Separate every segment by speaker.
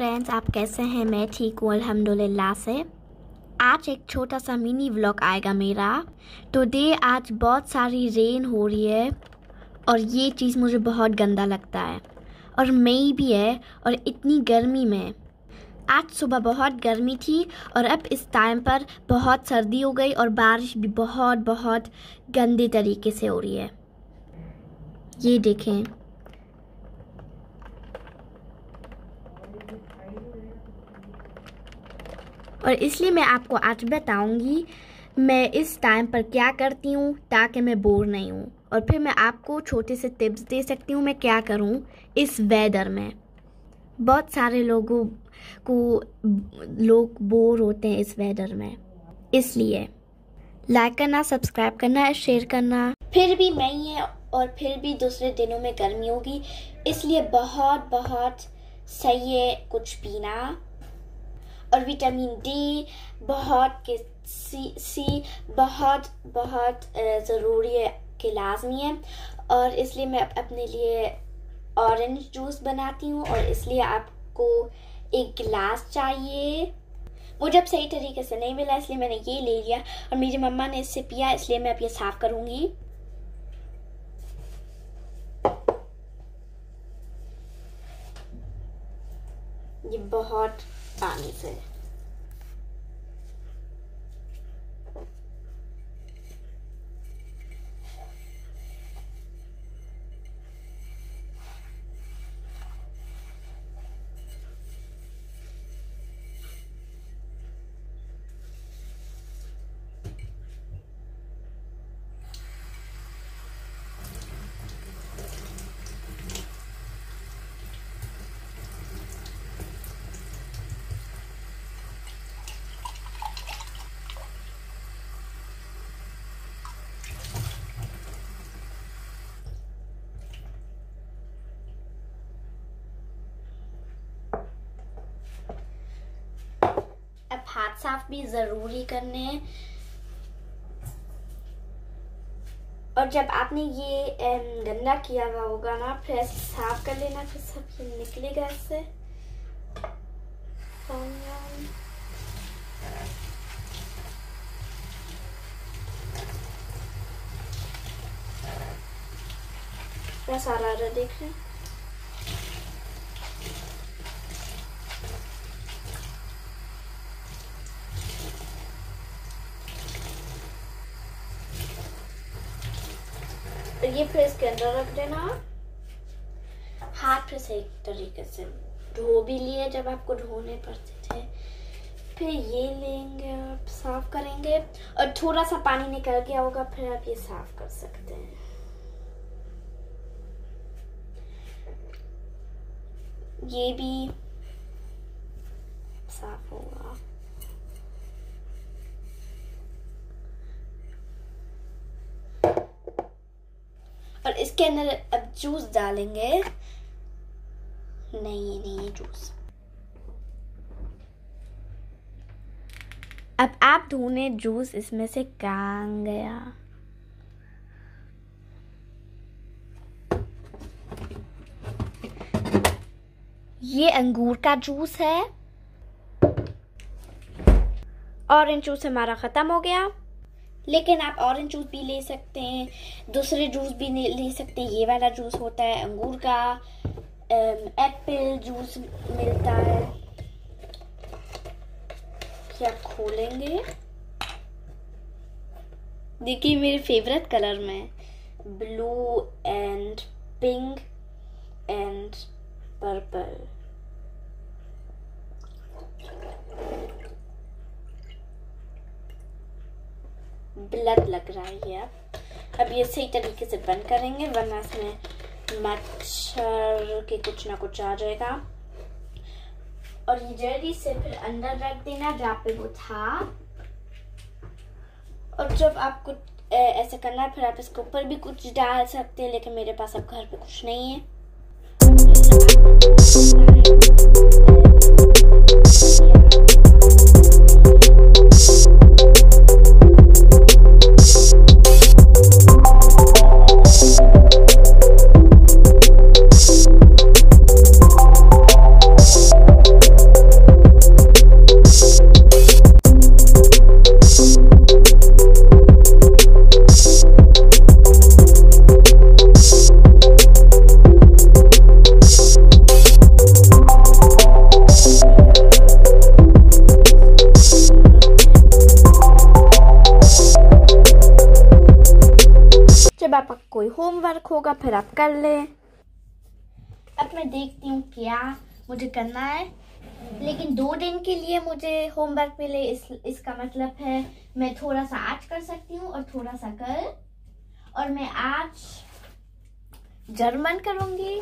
Speaker 1: Friends आप कैसे हैं? मैं ठीक हूँ, अल्हम्दुलिल्लाह से। आज एक छोटा सा मिनी व्लॉग आएगा मेरा। तो दे आज बहुत सारी रेन हो रही है और ये चीज़ मुझे बहुत गंदा लगता है और मई भी है और इतनी गर्मी में। आज सुबह बहुत गर्मी थी और अब इस टाइम पर बहुत सर्दी हो गई और बारिश भी बहुत बहुत गंदे तरीके से हो रही है। ये देखें। और इसलिए मैं आपको आज बताऊँगी मैं इस टाइम पर क्या करती हूँ ताकि मैं बोर नहीं हूँ। और फिर मैं आपको छोटे से टिप्स दे सकती हूँ मैं क्या करूँ इस वेदर में। बहुत सारे लोगों को लोग बोर होते हैं इस वेदर में। इसलिए लाइक करना सब्सक्राइब करना शेयर करना। फिर भी मई है और फिर भी दूसरे दिनों में गर्मी होगी। इसलिए बहुत बहुत सही है कुछ पीना। और विटामिन डी बहुत के सी सी बहुत बहुत ज़रूरी है, कि लाजमी है। और इसलिए मैं अपने लिए ऑरेंज जूस बनाती हूँ और इसलिए आपको एक गिलास चाहिए। वो जब सही तरीके से नहीं मिला, इसलिए मैंने ये ले लिया और मेरी मम्मा ने इससे पिया, इसलिए मैं अब ये साफ़ करूँगी। ये बहुत पानी से साफ़ भी ज़रूरी करने हैं। और जब आपने ये गंदा किया हुआ होगा ना फिर साफ़ कर लेना, फिर सब ये निकलेगा इससे। सारा देख रहे हैं तो ये फिर इसके अंदर रख देना हाथ फिर सही तरीके से धो भी लिए जब आपको धोने पड़ते थे। फिर ये लेंगे आप, साफ़ करेंगे और थोड़ा सा पानी निकल गया होगा, फिर आप ये साफ़ कर सकते हैं। ये भी साफ़ होगा और इसके अंदर अब जूस डालेंगे। नहीं नहीं जूस। अब आप ढूंढे जूस इसमें से कहाँ गया। ये अंगूर का जूस है। ऑरेंज जूस हमारा ख़त्म हो गया। लेकिन आप ऑरेंज जूस भी ले सकते हैं, दूसरे जूस भी ले सकते हैं। ये वाला जूस होता है अंगूर का एप्पल जूस मिलता है। क्या खोलेंगे? देखिए, मेरे फेवरेट कलर में blue and pink and purple blood लग रहा है ये अब। अब ये सही तरीके से बंद करेंगे, वरना इसमें मच्छर के कुछ ना कुछ आ जाएगा। और ये जल्दी से फिर अंदर रख देना जहाँ पे वो था। और जब आपको ऐसा करना है, फिर आप इसके ऊपर भी कुछ डाल सकते हैं, लेकिन मेरे पास अब घर पे कुछ नहीं है। आपका कोई होमवर्क होगा, फिर आप कर लें। अब मैं देखती हूँ क्या मुझे करना है। लेकिन दो दिन के लिए मुझे होमवर्क मिले, इस, इसका मतलब है मैं थोड़ा सा आज कर सकती हूँ और थोड़ा सा कल। और मैं आज जर्मन करूँगी।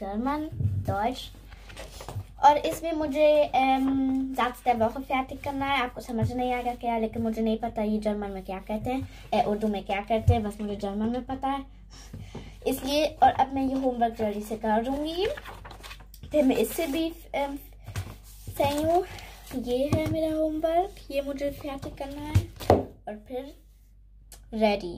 Speaker 1: जर्मन, डॉच। और इसमें मुझे ज़्यादा der Woche fertig करना है। आपको समझ नहीं आएगा क्या, लेकिन मुझे नहीं पता ये जर्मन में क्या कहते हैं उर्दू में क्या कहते हैं, बस मुझे जर्मन में पता है। इसलिए, और अब मैं ये होमवर्क जल्दी से कर दूँगी फिर मैं इससे भी सही हूँ। ये है मेरा होमवर्क, ये मुझे fertig करना है। और फिर रेडी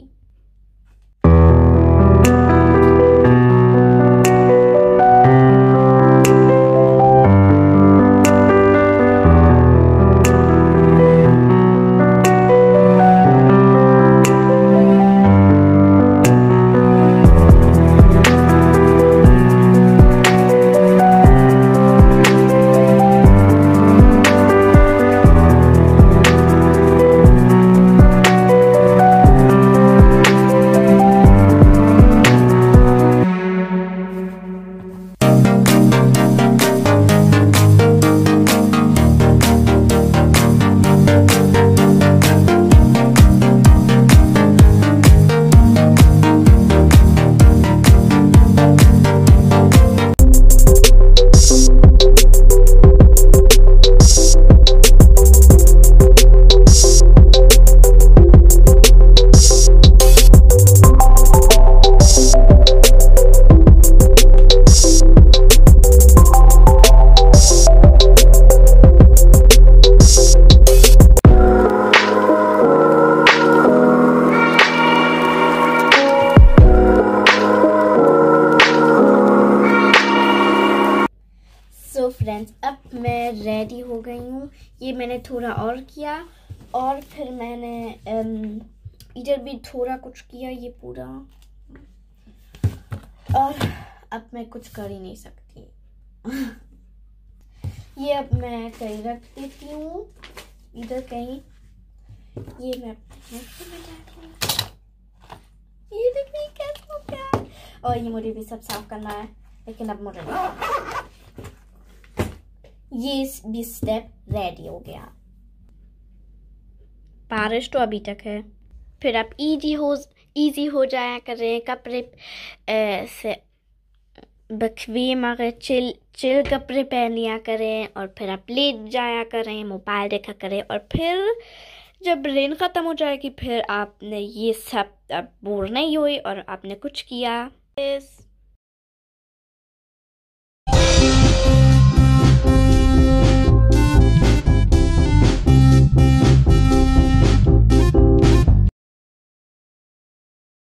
Speaker 1: मैंने थोड़ा और किया और फिर मैंने इधर भी थोड़ा कुछ किया ये पूरा। और अब मैं कुछ कर ही नहीं सकती। ये अब मैं कहीं रख देती हूँ। इधर कहीं। ये मैं ये देखिए कैसा और ये मुझे भी सब साफ़ करना है, लेकिन अब मुझे ये भी स्टेप रेडी हो गया। बारिश तो अभी तक है। फिर आप इजी हो इजी हो जाया करें। कपड़े से बखवीम बखवीमर चिल चिल कपड़े पहन लिया करें और फिर आप लेट जाया करें, मोबाइल देखा करें और फिर जब रेन ख़त्म हो जाएगी, फिर आपने ये सब अब बोर नहीं हुई और आपने कुछ किया।